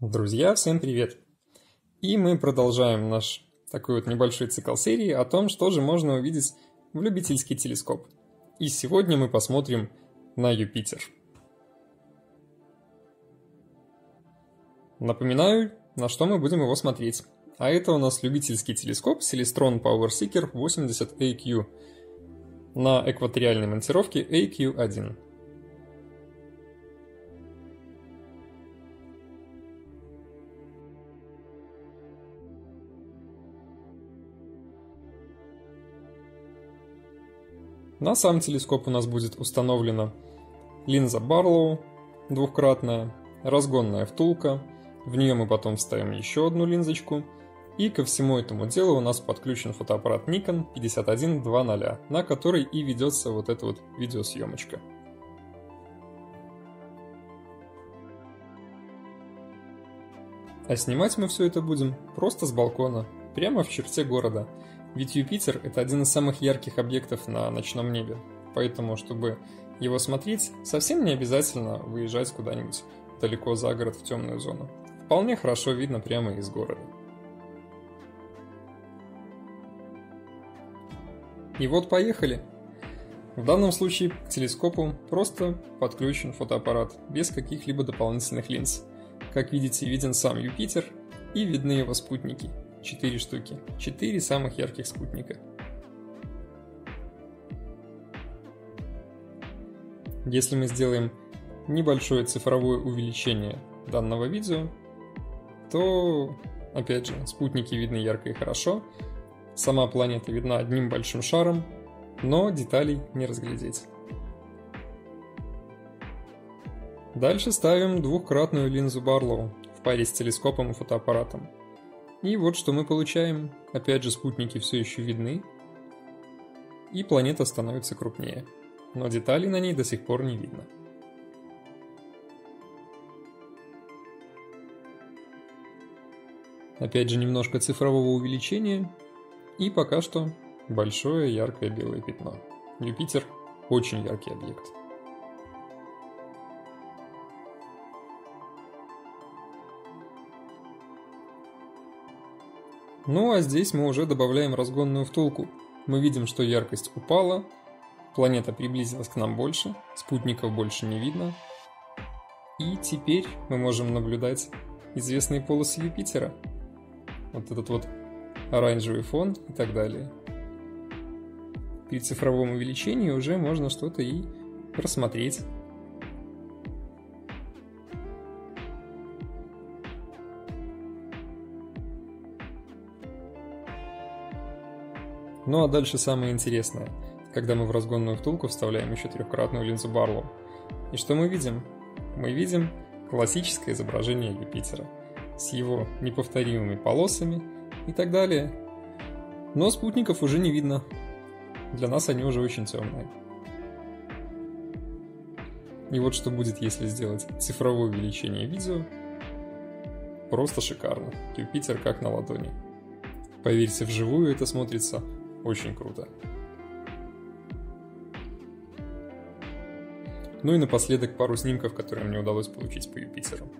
Друзья, всем привет! И мы продолжаем наш такой вот небольшой цикл серии о том, что же можно увидеть в любительский телескоп. И сегодня мы посмотрим на Юпитер. Напоминаю, на что мы будем его смотреть. А это у нас любительский телескоп Celestron Power Seeker 80AQ на экваториальной монтировке AQ1. На сам телескоп у нас будет установлена линза Барлоу двухкратная, разгонная втулка, в нее мы потом вставим еще одну линзочку, и ко всему этому делу у нас подключен фотоаппарат Nikon 5120, на который и ведется вот эта вот видеосъемочка. А снимать мы все это будем просто с балкона, прямо в черте города – ведь Юпитер – это один из самых ярких объектов на ночном небе, поэтому, чтобы его смотреть, совсем не обязательно выезжать куда-нибудь далеко за город в темную зону. Вполне хорошо видно прямо из города. И вот поехали. В данном случае к телескопу просто подключен фотоаппарат, без каких-либо дополнительных линз. Как видите, виден сам Юпитер и видны его спутники – Четыре штуки. Четыре самых ярких спутника. Если мы сделаем небольшое цифровое увеличение данного видео, то, опять же, спутники видны ярко и хорошо, сама планета видна одним большим шаром, но деталей не разглядеть. Дальше ставим двухкратную линзу Барлоу в паре с телескопом и фотоаппаратом. И вот что мы получаем. Опять же, спутники все еще видны. И планета становится крупнее. Но деталей на ней до сих пор не видно. Опять же, немножко цифрового увеличения. И пока что большое яркое белое пятно. Юпитер очень яркий объект. Ну а здесь мы уже добавляем разгонную втулку. Мы видим, что яркость упала, планета приблизилась к нам больше, спутников больше не видно. И теперь мы можем наблюдать известные полосы Юпитера. Вот этот вот оранжевый фон и так далее. При цифровом увеличении уже можно что-то и рассмотреть. Ну а дальше самое интересное, когда мы в разгонную втулку вставляем еще трехкратную линзу Барлоу. И что мы видим? Мы видим классическое изображение Юпитера с его неповторимыми полосами и так далее. Но спутников уже не видно. Для нас они уже очень темные. И вот что будет, если сделать цифровое увеличение видео. Просто шикарно. Юпитер как на ладони. Поверьте, вживую это смотрится очень круто. Ну и напоследок пару снимков, которые мне удалось получить по Юпитеру.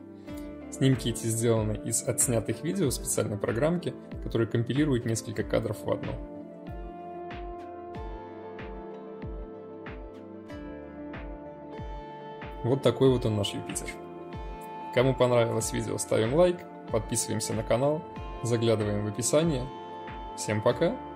Снимки эти сделаны из отснятых видео в специальной программке, которая компилирует несколько кадров в одно. Вот такой вот он наш Юпитер. Кому понравилось видео, ставим лайк, подписываемся на канал, заглядываем в описание. Всем пока!